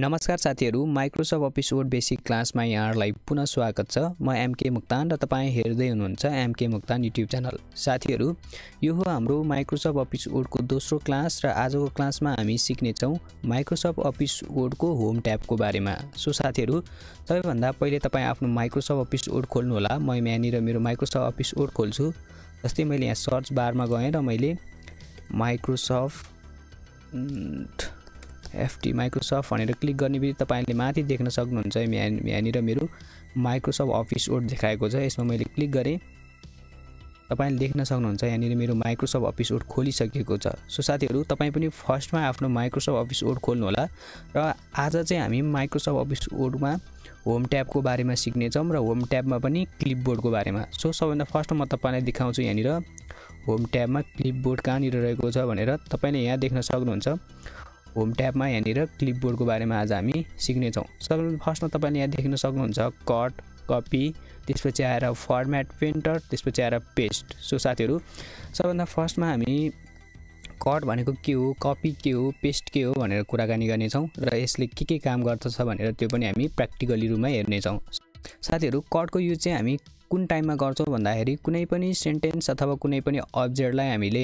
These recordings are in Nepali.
नमस्कार साथीहरू माइक्रोसफ्ट अफिस वर्ड बेसिक क्लासमा यहाँहरूलाई पुनः स्वागत छ। म एमके मुक्तान र तपाईँ हेर्दै हुनुहुन्छ एमके मुक्तान युट्युब च्यानल साथीहरू यो हो हाम्रो माइक्रोसफ्ट अफिस वर्डको दोस्रो क्लास र आजको क्लासमा हामी सिक्नेछौँ माइक्रोसफ्ट अफिस वर्डको होम ट्याबको बारेमा। सो साथीहरू सबैभन्दा पहिले तपाईँ आफ्नो माइक्रोसफ्ट अफिस वर्ड खोल्नुहोला म यहाँनिर मेरो माइक्रोसफ्ट अफिस वर्ड खोल्छु। जस्तै मैले यहाँ सर्च बारमा गएँ र मैले माइक्रोसफ्ट एफटी माइक्रोसफ्ट भनेर क्लिक गर्ने बित्तिकै तपाईँले माथि देख्न सक्नुहुन्छ यहाँ यहाँनिर मेरो माइक्रोसफ्ट अफिस वर्ड देखाएको छ। यसमा मैले क्लिक गरेँ। तपाईँले देख्न सक्नुहुन्छ यहाँनिर मेरो माइक्रोसफ्ट अफिस वर्ड खोलिसकेको छ। सो साथीहरू तपाईँ पनि फर्स्टमा आफ्नो माइक्रोसफ्ट अफिस वर्ड खोल्नुहोला र आज चाहिँ हामी माइक्रोसफ्ट अफिस वर्डमा होम ट्याबको बारेमा सिक्नेछौँ र होम ट्याबमा पनि क्लिपबोर्डको बारेमा। सो सबभन्दा फर्स्टमा म तपाईँलाई देखाउँछु यहाँनिर होम ट्याबमा क्लिपबोर्ड कहाँनिर रहेको छ भनेर। तपाईँले यहाँ देख्न सक्नुहुन्छ। होम ट्याबमा यहाँनिर क्लिपबोर्डको बारेमा आज हामी सिक्नेछौँ। सबैभन्दा फर्स्टमा तपाईँले यहाँ देख्न सक्नुहुन्छ कट कपी त्यसपछि आएर फर्मेट प्रिन्टर त्यसपछि आएर पेस्ट सो साथीहरू सबभन्दा फर्स्टमा हामी कट भनेको के हो कपी के हो पेस्ट के हो भनेर कुराकानी गर्नेछौँ र यसले के के काम गर्दछ भनेर त्यो पनि हामी प्र्याक्टिकली रूपमा हेर्नेछौँ। साथीहरू कटको युज चाहिँ हामी कुन टाइममा गर्छौँ भन्दाखेरि कुनै पनि सेन्टेन्स अथवा कुनै पनि अब्जेक्टलाई हामीले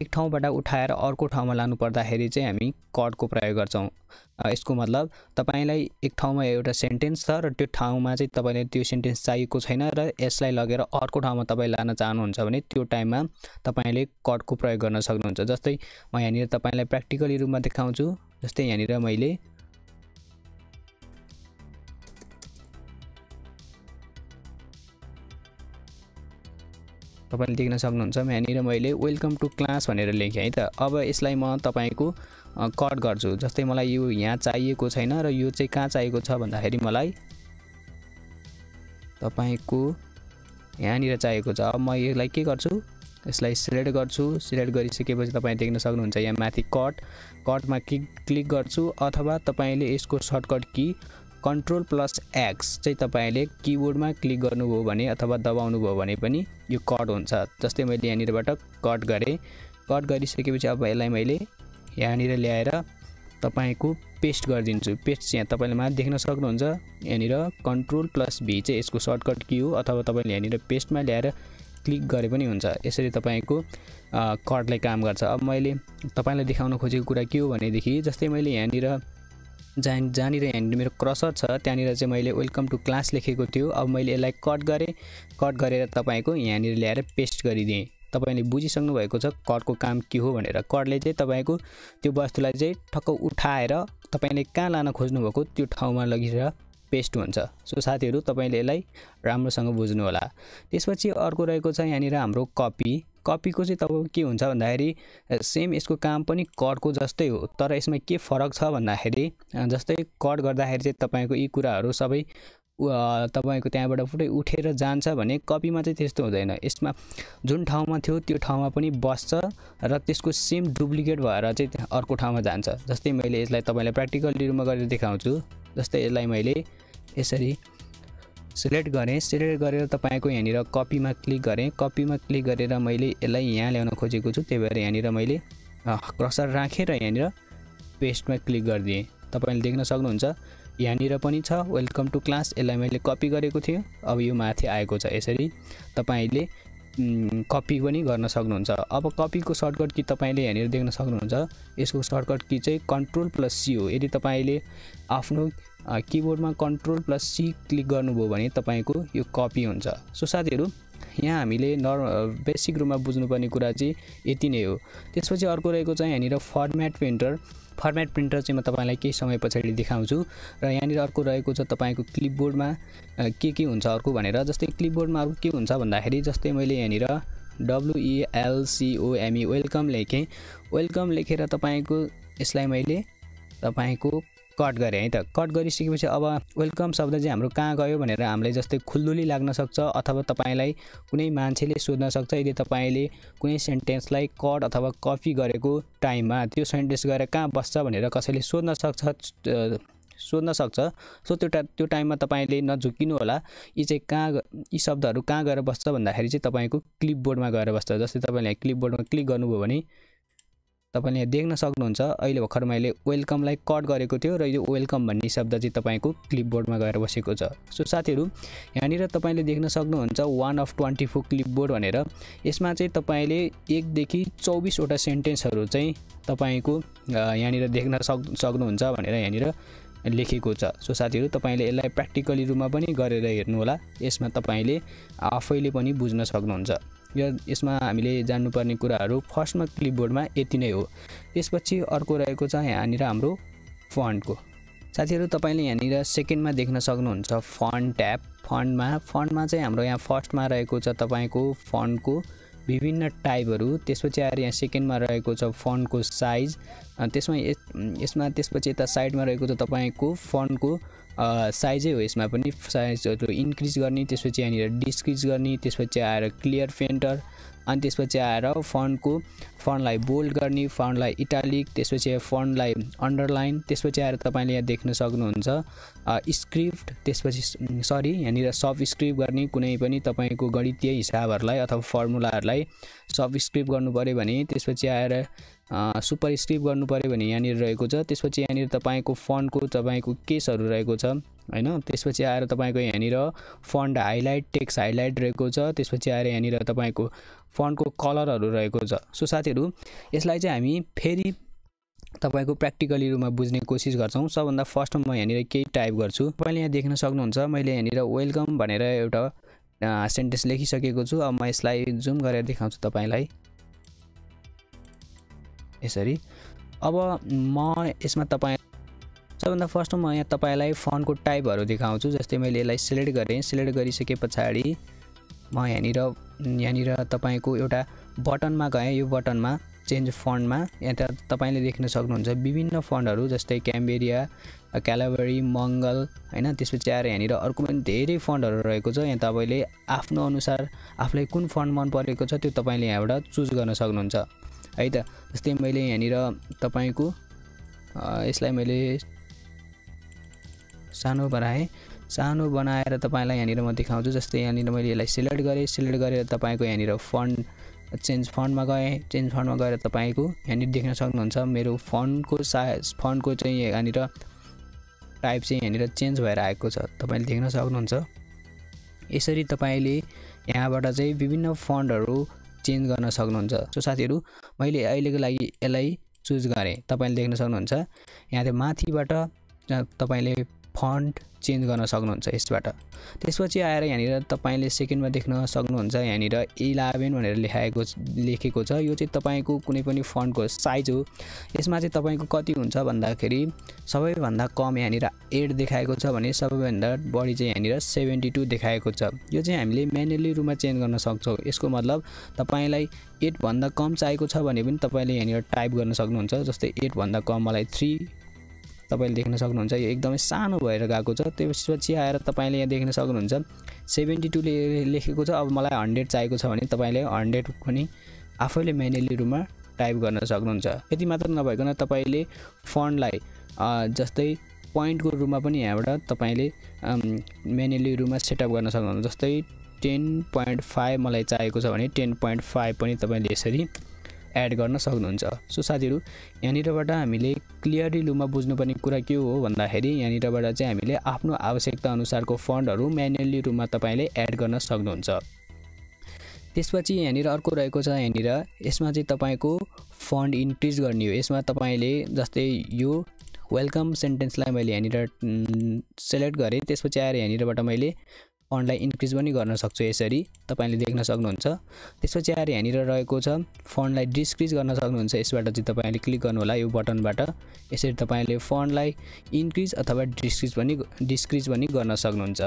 एक ठाउँबाट उठाएर अर्को ठाउँमा लानु पर्दाखेरि चाहिँ हामी कटको प्रयोग गर्छौँ। यसको मतलब तपाईँलाई एक ठाउँमा एउटा सेन्टेन्स छ र त्यो ठाउँमा चाहिँ तपाईँलाई त्यो सेन्टेन्स चाहिएको छैन र यसलाई लगेर अर्को ठाउँमा तपाईँ लान चाहनुहुन्छ भने त्यो टाइममा तपाईँले कटको प्रयोग गर्न सक्नुहुन्छ। जस्तै म यहाँनिर तपाईँलाई प्र्याक्टिकली रूपमा देखाउँछु। जस्तै यहाँनिर मैले तपाईँले देख्न सक्नुहुन्छ यहाँनिर मैले वेलकम टु क्लास भनेर लेखेँ है त। अब यसलाई म तपाईँको कट गर्छु। जस्तै मलाई यो यहाँ चाहिएको छैन र यो चाहिँ कहाँ चाहिएको छ भन्दाखेरि मलाई तपाईँको यहाँनिर चाहिएको छ। अब म यसलाई के गर्छु? यसलाई सिलेक्ट गर्छु। सिलेक्ट गरिसकेपछि तपाईँ देख्न सक्नुहुन्छ यहाँ माथि कट कटमा क्लिक क्लिक गर्छु अथवा तपाईँले यसको सर्टकट कि कन्ट्रोल प्लस एक्स चाहिँ तपाईँले किबोर्डमा क्लिक गर्नुभयो भने अथवा दबाउनु भयो भने पनि यो कट हुन्छ। जस्तै मैले यहाँनिरबाट कट गरेँ। कट गरिसकेपछि अब यसलाई मैले यहाँनिर ल्याएर तपाईँको पेस्ट गरिदिन्छु। पेस्ट यहाँ तपाईँले माथि देख्न सक्नुहुन्छ। यहाँनिर कन्ट्रोल प्लस भी चाहिँ यसको सर्टकट कि हो अथवा तपाईँले यहाँनिर पेस्टमा ल्याएर क्लिक गरे पनि हुन्छ। यसरी तपाईँको कटले काम गर्छ। अब मैले तपाईँलाई देखाउन खोजेको कुरा के हो भनेदेखि जस्तै मैले यहाँनिर जहाँ जहाँनिर यहाँनिर मेरो क्रसर छ त्यहाँनिर चाहिँ मैले वेलकम टु क्लास लेखेको थियो। अब मैले यसलाई कट गरेँ। कट गरेर तपाईँको यहाँनिर ल्याएर पेस्ट गरिदिएँ। तपाईँले बुझिसक्नु भएको छ कटको काम के हो भनेर। कटले चाहिँ तपाईँको त्यो वस्तुलाई चाहिँ ठक्क उठाएर तपाईँले कहाँ लान खोज्नुभएको त्यो ठाउँमा लगेर पेस्ट हुन्छ। सो साथीहरू तपाईँले यसलाई राम्रोसँग बुझ्नु होला त्यसपछि अर्को रहेको छ यहाँनिर हाम्रो कपी कपीको चाहिँ तपाईँको के हुन्छ भन्दाखेरि सेम यसको काम पनि कटको जस्तै हो तर यसमा के फरक छ भन्दाखेरि जस्तै कट गर्दाखेरि चाहिँ तपाईँको यी कुराहरू सबै तपाईँको त्यहाँबाट पुरै उठेर जान्छ भने कपीमा चाहिँ त्यस्तो हुँदैन। यसमा जुन ठाउँमा थियो त्यो ठाउँमा पनि बस्छ र त्यसको सेम डुप्लिकेट भएर चाहिँ अर्को ठाउँमा जान्छ। जस्तै मैले यसलाई तपाईँलाई प्र्याक्टिकल रूपमा गरेर देखाउँछु। जस्तै यसलाई मैले यसरी सिलेक्ट गरेँ। सिलेक्ट गरेर तपाईँको यहाँनिर कपीमा क्लिक गरेँ। कपीमा क्लिक गरेर मैले यसलाई यहाँ ल्याउन खोजेको छु। त्यही भएर यहाँनिर मैले क्रसर राखेँ र यहाँनिर पेस्टमा क्लिक गरिदिएँ। तपाईँले देख्न सक्नुहुन्छ यहाँनिर पनि छ। Welcome to class. यसलाई मैले कपी गरेको थिएँ। अब यो माथि आएको छ यसरी। तपाईँले कपी पनि गर्न सक्नुहुन्छ। अब कपीको सर्टकट कि तपाईँले यहाँनिर देख्न सक्नुहुन्छ यसको सर्टकट कि चाहिँ कन्ट्रोल प्लस सी हो। यदि तपाईँले आफ्नो किबोर्डमा कन्ट्रोल प्लस सी क्लिक गर्नुभयो भने तपाईँको यो कपी हुन्छ। सो साथीहरू यहाँ हामीले नर् बेसिक रूपमा बुझ्नुपर्ने कुरा चाहिँ यति नै हो। त्यसपछि अर्को रहेको चाहिँ यहाँनिर फर्मेट प्रिन्टर। फर्मेट प्रिन्टर चाहिँ म तपाईँलाई केही समय पछाडि देखाउँछु। र यहाँनिर अर्को रहेको छ तपाईँको क्लिपबोर्डमा के के हुन्छ अर्को भनेर। जस्तै क्लिपबोर्डमा अर्को के हुन्छ भन्दाखेरि जस्तै मैले यहाँनिर डब्लुइएलसिओएमई वेलकम लेखेँ। वेलकम लेखेर तपाईँको यसलाई मैले तपाईँको कट गरेँ है त? कट गरिसकेपछि अब वेलकम शब्द चाहिँ हाम्रो कहाँ गयो भनेर हामीलाई जस्तै खुल्दुली लाग्न सक्छ अथवा तपाईँलाई कुनै मान्छेले सोध्न सक्छ यदि तपाईँले कुनै सेन्टेन्सलाई कट अथवा कपी गरेको टाइममा त्यो सेन्टेन्स गएर कहाँ बस्छ भनेर कसैले सोध्न सक्छ सोध्न सक्छ सो त्यो टा त्यो टाइममा तपाईँले नझुकिनु होला। यी चाहिँ कहाँ यी शब्दहरू कहाँ गएर बस्छ भन्दाखेरि चाहिँ तपाईँको क्लिपबोर्डमा गएर बस्छ। जस्तै तपाईँले क्लिपबोर्डमा क्लिक गर्नुभयो भने तपाईँले यहाँ देख्न सक्नुहुन्छ अहिले भर्खर मैले वेलकमलाई कट गरेको थियो र यो वेलकम भन्ने शब्द चाहिँ तपाईँको क्लिपबोर्डमा गएर बसेको छ। सो साथीहरू यहाँनिर तपाईँले देख्न सक्नुहुन्छ one of twenty four clipboard भनेर। यसमा चाहिँ तपाईँले एकदेखि चौबिसवटा सेन्टेन्सहरू चाहिँ तपाईँको यहाँनिर देख्न सक् सक्नुहुन्छ भनेर यहाँनिर लेखेको छ। सो साथीहरू तपाईँले यसलाई प्र्याक्टिकली रूपमा पनि गरेर हेर्नुहोला। यसमा तपाईँले आफैले पनि बुझ्न सक्नुहुन्छ। यो यसमा हामीले जान्नुपर्ने कुराहरू फर्स्टमा क्लिपबोर्डमा यति नै हो। त्यसपछि अर्को रहेको छ यहाँनिर हाम्रो फन्डको साथीहरू तपाईँले यहाँनिर सेकेन्डमा देख्न सक्नुहुन्छ फन्ड ट्याब। फन्डमा फन्डमा चाहिँ हाम्रो यहाँ फर्स्टमा रहेको छ तपाईँको फन्डको विभिन्न टाइपहरू त्यसपछि आएर यहाँ सेकेन्डमा रहेको छ फन्डको साइज त्यसमा यसमा त्यसपछि यता साइडमा रहेको छ तपाईँको फन्डको साइजै हो यसमा पनि साइजहरू इन्क्रिज गर्ने त्यसपछि यहाँनिर डिस्क्रिज गर्ने त्यसपछि आएर क्लियर फेन्टर अनि त्यसपछि आएर फन्टको फन्टलाई बोल्ड गर्ने फन्टलाई इटालिक त्यसपछि फन्टलाई अन्डरलाइन त्यसपछि आएर तपाईँले यहाँ देख्न सक्नुहुन्छ स्क्रिप्ट त्यसपछि सरी यहाँनिर सब स्क्रिप्ट गर्ने कुनै पनि तपाईँको गणितीय हिसाबहरूलाई अथवा फर्मुलाहरूलाई सब स्क्रिप्ट गर्नु पऱ्यो भने त्यसपछि आएर सुपर स्क्रिप्ट गर्नु पऱ्यो भने यहाँनिर रहेको छ त्यसपछि यहाँनिर तपाईँको फन्टको तपाईँको केसहरू रहेको छ। होइन? त्यसपछि आएर तपाईँको यहाँनिर फन्ट हाइलाइट टेक्स हाइलाइट रहेको छ। त्यसपछि आएर यहाँनिर तपाईँको फन्टको कलरहरू रहेको छ। सो साथीहरू यसलाई चाहिँ हामी फेरि तपाईँको प्र्याक्टिकली रूपमा बुझ्ने कोसिस गर्छौँ। सबभन्दा फर्स्टमा म यहाँनिर केही टाइप गर्छु। तपाईँले यहाँ देख्न सक्नुहुन्छ मैले यहाँनिर वेलकम भनेर एउटा सेन्टेन्स लेखिसकेको छु। अब म यसलाई जुम गरेर देखाउँछु तपाईँलाई। यसरी। अब म यसमा तपाईँ सबभन्दा फर्स्टमा म यहाँ तपाईँलाई फोनको टाइपहरू देखाउँछु जस्तै मैले यसलाई सिलेक्ट गरेँ। सिलेक्ट गरिसके पछाडि म यहाँनिर यहाँनिर तपाईँको एउटा बटनमा गएँ। यो बटनमा चेन्ज फन्डमा यहाँ तपाईँले देख्न सक्नुहुन्छ विभिन्न फन्डहरू जस्तै क्याम्बेरिया क्यालाबरी मङ्गल होइन? त्यसपछि आएर यहाँनिर अर्को पनि धेरै फन्डहरू रहेको छ। यहाँ तपाईँले आफ्नो अनुसार आफूलाई कुन फन्ड मन परेको छ त्यो तपाईँले यहाँबाट चुज गर्न सक्नुहुन्छ। है त? जस्तै मैले यहाँनिर तपाईँको यसलाई मैले सानो बनाएँ। सानो बनाएर तपाईँलाई यहाँनिर म देखाउँछु जस्तै यहाँनिर मैले यसलाई सिलेक्ट गरेँ। सिलेक्ट गरेर तपाईँको यहाँनिर फन्ड चेन्ज फन्डमा गएँ। चेन्ज फन्डमा गएर तपाईँको यहाँनिर देख्न सक्नुहुन्छ मेरो फन्डको साइज फन्डको चाहिँ यहाँनिर टाइप चाहिँ यहाँनिर चेन्ज भएर आएको छ। तपाईँले देख्न सक्नुहुन्छ। यसरी तपाईँले यहाँबाट चाहिँ विभिन्न फन्डहरू चेन्ज गर्न सक्नुहुन्छ। सो साथीहरू मैले अहिलेको लागि यसलाई चुज गरेँ। तपाईँले देख्न सक्नुहुन्छ यहाँ माथिबाट तपाईँले फन्ट चेन्ज गर्न सक्नुहुन्छ यसबाट। त्यसपछि आएर यहाँनिर तपाईँले सेकेन्डमा देख्न सक्नुहुन्छ यहाँनिर इलेभेन भनेर लेखाएको लेखेको छ। यो चाहिँ तपाईँको कुनै पनि फन्टको साइज हो। यसमा चाहिँ तपाईँको कति हुन्छ भन्दाखेरि सबैभन्दा कम यहाँनिर एट देखाएको छ भने सबैभन्दा बढी चाहिँ यहाँनिर सेभेन्टी टू देखाएको छ। यो चाहिँ हामीले म्यानुअली रूपमा चेन्ज गर्न सक्छौँ। यसको मतलब तपाईँलाई एटभन्दा कम चाहिएको छ भने पनि तपाईँले यहाँनिर टाइप गर्न सक्नुहुन्छ। जस्तै एटभन्दा कम मलाई थ्री तपाईँले देख्न सक्नुहुन्छ। यो एकदमै सानो भएर गएको छ। त्यसपछि आएर तपाईँले यहाँ देख्न सक्नुहुन्छ। सेभेन्टी टूले लेखेको छ। अब मलाई हन्ड्रेड चाहिएको छ भने तपाईँले हन्ड्रेड पनि आफैले म्यानुअली रूपमा टाइप गर्न सक्नुहुन्छ। यति मात्र नभइकन तपाईँले फन्डलाई जस्तै पोइन्टको रूपमा पनि यहाँबाट तपाईँले म्यानुअली रूपमा सेटअप गर्न सक्नुहुन्छ। जस्तै टेन पोइन्ट फाइभ मलाई चाहिएको छ भने टेन पोइन्ट फाइभ पनि तपाईँले यसरी एड गर्न सक्नुहुन्छ। सो साथीहरू यहाँनिरबाट हामीले क्लियरली लुमा बुझ्नुपर्ने कुरा के हो भन्दाखेरि यहाँनिरबाट चाहिँ हामीले आफ्नो आवश्यकता अनुसारको फन्डहरू म्यानुअली रूपमा तपाईँले एड गर्न सक्नुहुन्छ। त्यसपछि यहाँनिर अर्को रहेको छ यहाँनिर यसमा चाहिँ तपाईँको फन्ड इन्क्रिज गर्ने हो। यसमा तपाईँले जस्तै यो वेलकम सेन्टेन्सलाई मैले यहाँनिर सेलेक्ट गरेँ। त्यसपछि आएर यहाँनिरबाट मैले फन्डलाई इन्क्रिज पनि गर्न सक्छु यसरी। तपाईँले देख्न सक्नुहुन्छ। त्यसपछि आएर यहाँनिर रहेको छ। फन्डलाई डिस्क्रिज गर्न सक्नुहुन्छ। यसबाट चाहिँ तपाईँले क्लिक गर्नुहोला यो बटनबाट। यसरी तपाईँले फन्डलाई इन्क्रिज अथवा डिस्क्रिज पनि डिस्क्रिज पनि गर्न सक्नुहुन्छ।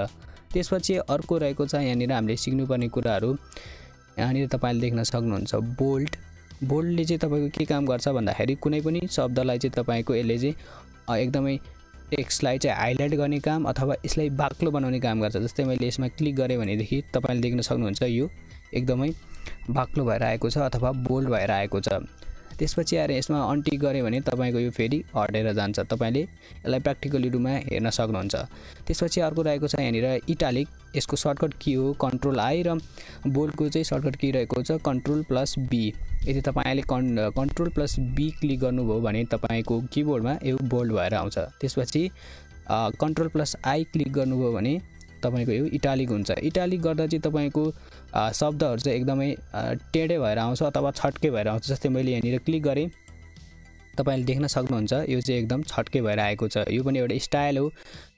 त्यसपछि अर्को रहेको छ यहाँनिर हामीले सिक्नुपर्ने कुराहरू। यहाँनिर तपाईँले देख्न सक्नुहुन्छ बोल्ट बोल्डले चाहिँ तपाईँको के काम गर्छ भन्दाखेरि कुनै पनि शब्दलाई चाहिँ तपाईँको यसले चाहिँ एकदमै टेक्स्टलाई चाहिँ हाइलाइट गर्ने काम अथवा यसलाई बाक्लो बनाउने काम गर्छ। जस्तै मैले यसमा क्लिक गरेँ भनेदेखि तपाईँले देख्न सक्नुहुन्छ यो एकदमै बाक्लो भएर आएको छ अथवा बोल्ड भएर आएको छ। त्यसपछि आएर यसमा अन्टिक गऱ्यो भने तपाईँको यो फेरि हटेर जान्छ। तपाईँले यसलाई प्र्याक्टिकली रूपमा हेर्न सक्नुहुन्छ। त्यसपछि अर्को रहेको छ यहाँनिर इटालिक यसको सर्टकट के हो? कन्ट्रोल आई र बोल्डको चाहिँ सर्टकट के रहेको छ? कन्ट्रोल प्लस बी यदि तपाईँले कन् कन्ट्रोल प्लस बी क्लिक गर्नुभयो भने तपाईँको किबोर्डमा यो बोल्ड भएर आउँछ। त्यसपछि कन्ट्रोल प्लस आई क्लिक गर्नुभयो भने तपाईँको यो इटालिक हुन्छ। इटालिक गर्दा चाहिँ तपाईँको शब्दहरू चाहिँ एकदमै टेढे भएर आउँछ अथवा छट्के भएर आउँछ जस्तै मैले यहाँनिर क्लिक गरेँ। तपाईँले देख्न सक्नुहुन्छ यो चाहिँ एकदम छट्के भएर आएको छ। यो पनि एउटा स्टाइल हो।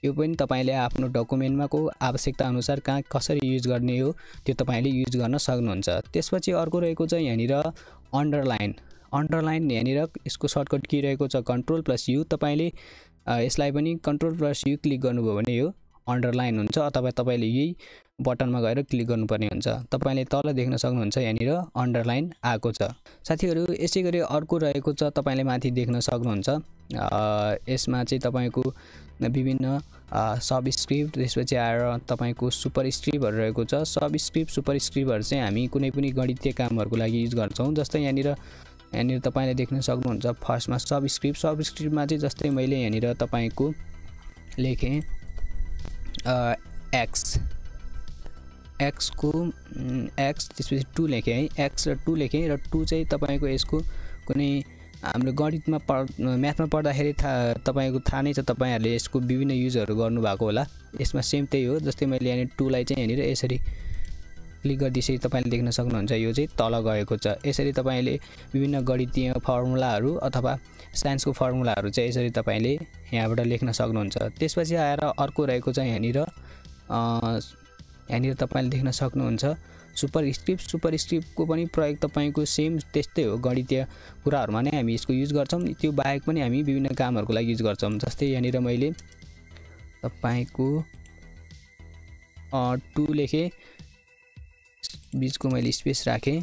यो पनि तपाईँले आफ्नो डकुमेन्टमा को आवश्यकता अनुसार कहाँ कसरी युज गर्ने हो त्यो तपाईँले युज गर्न सक्नुहुन्छ। त्यसपछि अर्को रहेको छ यहाँनिर अन्डरलाइन। अन्डरलाइन यहाँनिर यसको सर्टकट के रहेको छ कन्ट्रोल प्लस यु तपाईँले यसलाई पनि कन्ट्रोल प्लस यु क्लिक गर्नुभयो भने यो अन्डरलाइन हुन्छ अथवा तपाईँले यही बटनमा गएर क्लिक गर्नुपर्ने हुन्छ। तपाईँले तल देख्न सक्नुहुन्छ यहाँनिर अन्डरलाइन आएको छ। साथीहरू यसै गरी अर्को रहेको छ तपाईँले माथि देख्न सक्नुहुन्छ। यसमा चाहिँ तपाईँको विभिन्न सब स्क्रिप्ट त्यसपछि आएर तपाईँको सुपर स्क्रिप्टहरू रहेको छ। सब स्क्रिप्ट सुपर स्क्रिप्टहरू चाहिँ हामी कुनै पनि गणितीय कामहरूको लागि युज गर्छौँ। जस्तै यहाँनिर यहाँनिर तपाईँले देख्न सक्नुहुन्छ फर्स्टमा सब स्क्रिप्ट सब स्क्रिप्टमा चाहिँ जस्तै मैले यहाँनिर तपाईँको लेखेँ। एक्स। एक्सको एक्स त्यसपछि टू लेखेँ है। एक्स र टू लेखेँ र टू चाहिँ तपाईँको यसको कुनै हाम्रो गणितमा पढ म्याथमा पढ्दाखेरि थाहा तपाईँको थाहा नै छ तपाईँहरूले यसको विभिन्न युजहरू गर्नुभएको होला। यसमा सेम त्यही हो जस्तै मैले यहाँनिर टूलाई चाहिँ यहाँनिर यसरी क्लिक गरिदिएपछि तपाईँले देख्न सक्नुहुन्छ यो चाहिँ तल गएको छ। यसरी तपाईँले विभिन्न गणितीय फर्मुलाहरू अथवा साइन्सको फर्मुलाहरू चाहिँ यसरी तपाईँले यहाँबाट लेख्न सक्नुहुन्छ। त्यसपछि आएर अर्को रहेको छ यहाँनिर यहाँनिर तपाईँले देख्न सक्नुहुन्छ सुपर स्क्रिप्ट सुपर स्क्रिप्टको पनि प्रयोग तपाईँको सेम त्यस्तै हो गणितीय कुराहरूमा नै हामी यसको युज गर्छौँ। त्यो बाहेक पनि हामी विभिन्न कामहरूको लागि युज गर्छौँ। जस्तै यहाँनिर मैले तपाईँको टु लेखेँ बिचको मैले स्पेस राखेँ।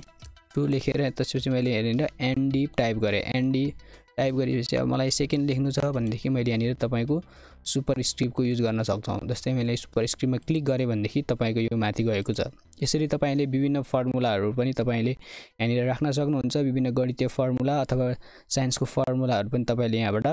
टु लेखेर त्यसपछि मैले यहाँनिर एनडी टाइप गरेँ। एनडी टाइप गरेपछि अब मलाई सेकेन्ड लेख्नु छ भनेदेखि मैले यहाँनिर तपाईँको सुपर स्क्रिप्टको युज गर्न सक्छौँ। जस्तै मैले सुपर स्क्रिप्टमा क्लिक गरेँ भनेदेखि तपाईँको यो माथि गएको छ। यसरी तपाईँले विभिन्न फर्मुलाहरू पनि तपाईँले यहाँनिर राख्न सक्नुहुन्छ। विभिन्न गणितीय फर्मुला अथवा साइन्सको फर्मुलाहरू पनि तपाईँले यहाँबाट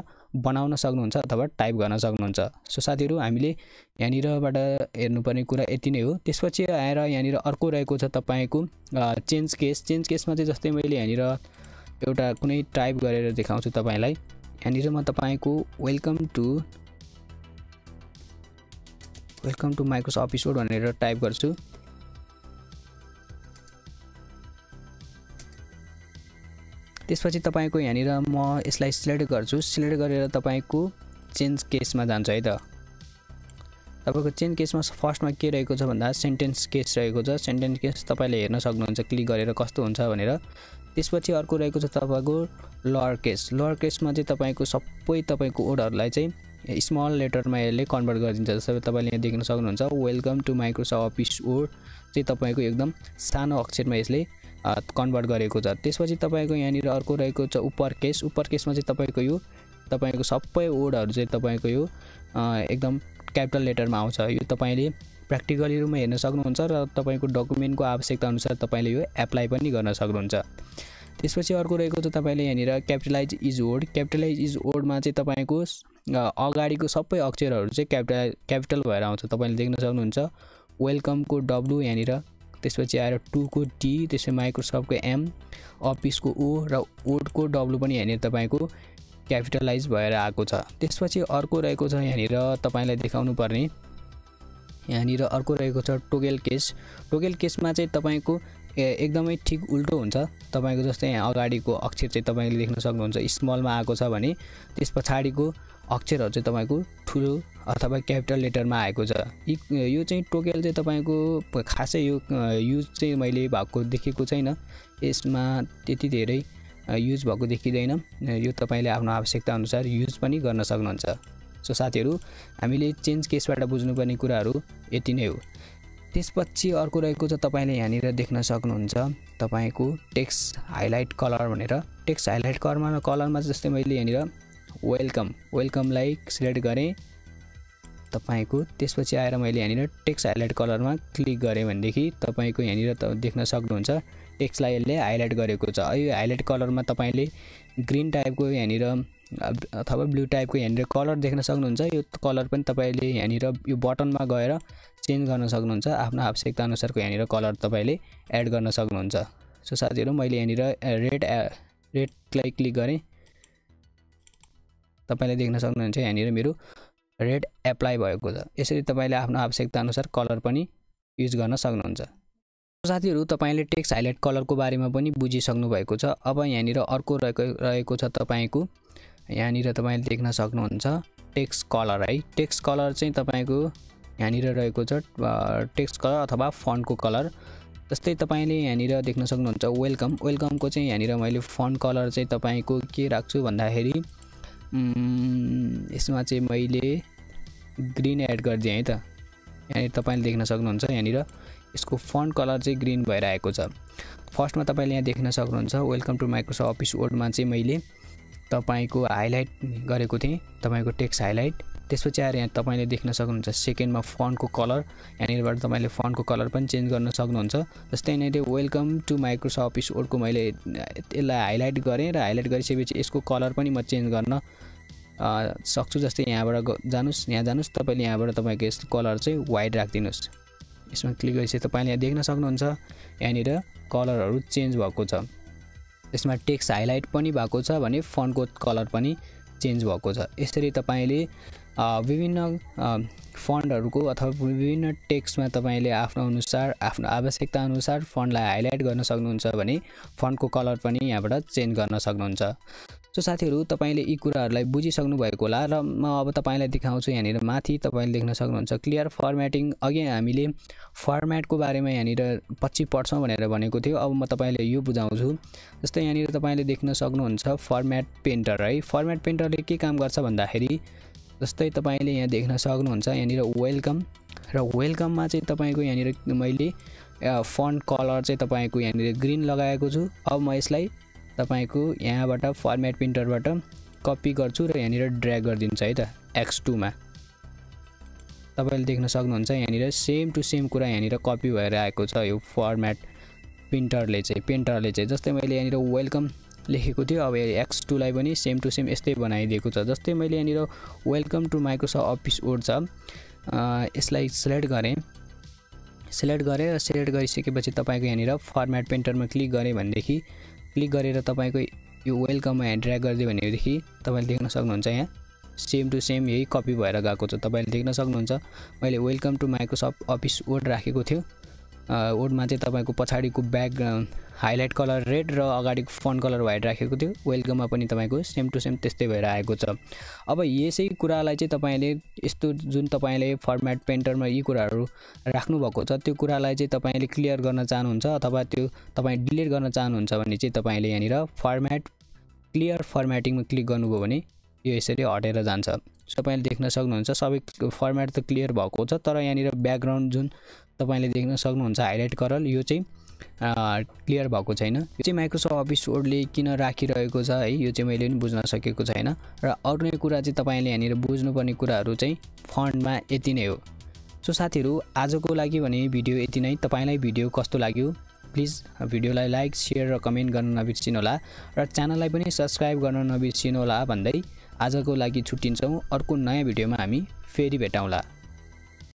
बनाउन सक्नुहुन्छ अथवा टाइप गर्न सक्नुहुन्छ। सो साथीहरू हामीले यहाँनिरबाट हेर्नुपर्ने कुरा यति नै हो। त्यसपछि आएर यहाँनिर अर्को रहेको छ तपाईँको चेन्ज केस चेन्ज केसमा चाहिँ जस्तै मैले यहाँनिर एउटा कुनै टाइप गरेर देखाउँछु तपाईँलाई। यहाँनिर म तपाईँको welcome to welcome to Microsoft Office Word भनेर टाइप गर्छु। त्यसपछि तपाईँको यहाँनिर म यसलाई सिलेक्ट गर्छु। सिलेक्ट गरेर तपाईँको चेन्ज केसमा जान्छ है त। तपाईँको चेन्ज केसमा फर्स्टमा के रहेको छ भन्दा सेन्टेन्स केस रहेको छ। सेन्टेन्स केस तपाईँले हेर्न सक्नुहुन्छ क्लिक गरेर कस्तो हुन्छ भनेर। त्यसपछि अर्को रहेको छ तपाईँको लर केस लर केसमा चाहिँ तपाईँको सबै तपाईँको वर्डहरूलाई चाहिँ स्मल लेटरमा यसले कन्भर्ट गरिदिन्छ। जस्तै तपाईँले यहाँ देख्न सक्नुहुन्छ welcome to Microsoft Office Word चाहिँ तपाईँको एकदम सानो अक्षरमा यसले कन्भर्ट गरेको छ। त्यसपछि तपाईँको यहाँनिर अर्को रहेको छ उपर केस उपर केसमा चाहिँ तपाईँको यो तपाईँको सबै वर्डहरू चाहिँ तपाईँको यो एकदम क्यापिटल लेटरमा आउँछ। यो तपाईँले प्र्याक्टिकली रूपमा हेर्न सक्नुहुन्छ र तपाईँको डकुमेन्टको आवश्यकता अनुसार तपाईँले यो एप्लाई पनि गर्न सक्नुहुन्छ। त्यसपछि अर्को रहेको छ तपाईँले यहाँनिर capitalise each word capitalise each वर्डमा चाहिँ तपाईँको अगाडिको सबै अक्षरहरू चाहिँ क्यापिटल क्यापिटल भएर आउँछ। तपाईँले देख्न सक्नुहुन्छ। वेलकमको डब्लु यहाँनिर। त्यसपछि आएर टूको टी त्यसपछि माइक्रोसफ्टको एम अफिसको ओ र वर्डको डब्लु पनि यहाँनिर तपाईँको क्यापिटलाइज भएर आएको छ। त्यसपछि अर्को रहेको छ यहाँनिर तपाईँलाई देखाउनु पर्ने। यहाँनिर अर्को रहेको छ टोगेल केस। टोगेल केसमा चाहिँ तपाईँको एकदमै ठिक उल्टो हुन्छ। तपाईँको जस्तै यहाँ अगाडिको अक्षर चाहिँ तपाईँले देख्न सक्नुहुन्छ। स्मलमा आएको छ भने त्यस पछाडिको अक्षरहरू चाहिँ तपाईँको ठुलो अथवा क्यापिटल लेटरमा आएको छ। यो चाहिँ टोकेल चाहिँ तपाईँको खासै यो युज चाहिँ मैले भएको देखेको छैन। यसमा त्यति धेरै युज भएको देखिँदैन। यो तपाईँले आफ्नो आवश्यकता अनुसार युज पनि गर्न सक्नुहुन्छ। सो साथीहरू हामीले चेन्ज केसबाट बुझ्नुपर्ने कुराहरू यति नै हो। त्यसपछि अर्को रहेको छ तपाईँले यहाँनिर देख्न सक्नुहुन्छ तपाईँको टेक्स हाइलाइट कलर भनेर। टेक्स्ट हाइलाइट कलरमा कलरमा जस्तै मैले यहाँनिर वेलकम वेलकमलाई सिलेक्ट गरेँ। तपाईँको त्यसपछि आएर मैले यहाँनिर टेक्स्ट हाइलाइट कलरमा क्लिक गरेँ भनेदेखि तपाईँको यहाँनिर त देख्न सक्नुहुन्छ। टेक्स्टलाई यसले हाइलाइट गरेको छ। यो हाइलाइट कलरमा तपाईँले ग्रिन टाइपको यहाँनिर अथवा ब्लू टाइपको यहाँनिर कलर देख्न सक्नुहुन्छ। यो कलर पनि तपाईँले यहाँनिर यो बटनमा गएर चेन्ज गर्न सक्नुहुन्छ। आफ्नो आवश्यकता अनुसारको यहाँनिर कलर तपाईँले एड गर्न सक्नुहुन्छ। सो साथीहरू मैले यहाँनिर रेड रेडलाई क्लिक गरेँ। तपाईँले देख्न सक्नुहुन्छ यहाँनिर मेरो रेड एप्लाई भएको छ। यसरी तपाईँले आफ्नो आवश्यकता अनुसार कलर पनि युज गर्न सक्नुहुन्छ। साथीहरू तपाईँले टेक्स्ट हाइलाइट कलरको बारेमा पनि बुझिसक्नु भएको छ। अब यहाँनिर अर्को रहेको रहेको छ तपाईँको। यहाँनिर तपाईँले देख्न सक्नुहुन्छ टेक्स्ट कलर है। टेक्स्ट कलर चाहिँ तपाईँको यहाँनिर रहेको छ टेक्स्ट कलर अथवा फन्टको कलर। जस्तै तपाईँले यहाँनिर देख्न सक्नुहुन्छ वेलकम। वेलकमको चाहिँ यहाँनिर मैले फन्ट कलर चाहिँ तपाईँको के राख्छु भन्दाखेरि यसमा चाहिँ मैले ग्रिन एड गरिदिएँ है त। यहाँनिर तपाईँले देख्न सक्नुहुन्छ यहाँनिर। यसको फन्ट कलर चाहिँ ग्रिन भएर आएको छ। फर्स्टमा तपाईँले यहाँ देख्न सक्नुहुन्छ वेलकम टु माइक्रोसफ्ट अफिस वर्डमा चाहिँ मैले तपाईँको हाइलाइट गरेको थिएँ तपाईँको टेक्स्ट हाइलाइट त्यसपछि आएर यहाँ तपाईँले देख्न सक्नुहुन्छ सेकेन्डमा फन्टको कलर। यहाँनिरबाट तपाईँले फन्टको कलर पनि चेन्ज गर्न सक्नुहुन्छ। जस्तै यहाँनिर वेलकम टु माइक्रोसफ्ट अफिस वर्डको मैले यसलाई हाइलाइट गरेँ र हाइलाइट गरिसकेपछि यसको कलर पनि म चेन्ज गर्न सक्छु जस्तै यहाँबाट जानुहोस् यहाँ जानुहोस् तपाईँले यहाँबाट तपाईँको यस्तो कलर चाहिँ वाइट राखिदिनुहोस्। यसमा क्लिक गरिसके तपाईँले यहाँ देख्न सक्नुहुन्छ यहाँनिर कलरहरू चेन्ज भएको छ। यसमा टेक्स्ट हाइलाइट पनि भएको छ भने फन्टको कलर पनि चेन्ज भएको छ। यसरी तपाईँले विभिन्न फन्डहरूको अथवा विभिन्न टेक्स्टमा तपाईँले आफ्नो अनुसार आफ्नो आवश्यकता अनुसार फन्डलाई हाइलाइट गर्न सक्नुहुन्छ भने फन्डको कलर पनि यहाँबाट चेन्ज गर्न सक्नुहुन्छ। सो साथीहरू तपाईँले यी कुराहरूलाई बुझिसक्नु भएको होला र म अब तपाईँलाई देखाउँछु यहाँनिर माथि। तपाईँले देख्न सक्नुहुन्छ क्लियर फर्मेटिङ। अघि हामीले फर्मेटको बारेमा यहाँनिर पछि पढ्छौँ भनेर भनेको थियो। अब म तपाईँले यो बुझाउँछु। जस्तै यहाँनिर तपाईँले देख्न सक्नुहुन्छ फर्मेट पेन्टर है। फर्मेट पेन्टरले के काम गर्छ भन्दाखेरि जस्तै तपाईँले यहाँ देख्न सक्नुहुन्छ यहाँनिर वेलकम। र वेलकममा चाहिँ तपाईँको यहाँनिर मैले फन्ट कलर चाहिँ तपाईँको यहाँनिर ग्रिन लगाएको छु। अब म यसलाई तपाईँको यहाँबाट फर्मेट प्रिन्टरबाट कपी गर्छु र यहाँनिर ड्र्याग गरिदिन्छ है त एक्स टूमा तपाईँले देख्न सक्नुहुन्छ यहाँनिर सेम टु सेम कुरा यहाँनिर कपी भएर आएको छ यो फर्मेट प्रिन्टरले चाहिँ। प्रिन्टरले चाहिँ जस्तै मैले यहाँनिर वेलकम लेखेको थियो अब एक्स टूलाई पनि सेम टु सेम यस्तै बनाइदिएको छ। जस्तै मैले यहाँनिर welcome to Microsoft Office Word छ यसलाई सिलेक्ट गरेँ। सिलेक्ट गरेँ र सिलेक्ट गरिसकेपछि तपाईँको यहाँनिर फर्मेट पेन्टरमा क्लिक गरेँ भनेदेखि क्लिक गरेर तपाईँको यो वेलकममा यहाँ ड्र्याग गरिदियो भनेदेखि तपाईँले देख्न सक्नुहुन्छ यहाँ। सेम टु सेम यही कपी भएर गएको छ। तपाईँले देख्न सक्नुहुन्छ। मैले welcome to Microsoft Office Word राखेको थियो। वर्डमा चाहिँ तपाईँको पछाडिको ब्याकग्राउन्ड हाइलाइट कलर रेड र अगाडिको फन्ट कलर वाइट राखेको थियो। वेलकममा पनि तपाईँको सेम टु सेम त्यस्तै भएर आएको छ। अब यसै कुरालाई चाहिँ तपाईँले यस्तो जुन तपाईँले फर्मेट पेन्टरमा यी कुराहरू राख्नुभएको छ त्यो कुरालाई चाहिँ तपाईँले क्लियर गर्न चाहनुहुन्छ अथवा त्यो तपाईँ डिलिट गर्न चाहनुहुन्छ भने चाहिँ तपाईँले यहाँनिर फर्मेट क्लियर फर्मेटिङमा क्लिक गर्नुभयो भने यो यसरी हटेर जान्छ। तपाईँले देख्न सक्नुहुन्छ। सबै फर्मेट त क्लियर भएको छ तर यहाँनिर ब्याकग्राउन्ड जुन तपाईँले देख्न सक्नुहुन्छ हाइलाइट करल यो चाहिँ क्लियर भएको छैन। यो चाहिँ माइक्रोसफ्ट अफिस वर्डले किन राखिरहेको छ है? यो चाहिँ मैले पनि बुझ्न सकेको छैन। र अरू नै कुरा चाहिँ तपाईँले यहाँनिर बुझ्नुपर्ने कुराहरू चाहिँ फन्डमा यति नै हो। सो साथीहरू आजको लागि भने भिडियो यति नै। तपाईँलाई भिडियो कस्तो लाग्यो? प्लिज भिडियोलाई लाइक सेयर र कमेन्ट गर्न नबिर्सिनु होला र च्यानललाई पनि सब्सक्राइब गर्न नबिर्सिनु होला भन्दै आजको लागि छुट्टिन्छौँ। अर्को नयाँ भिडियोमा हामी फेरि भेटौँला।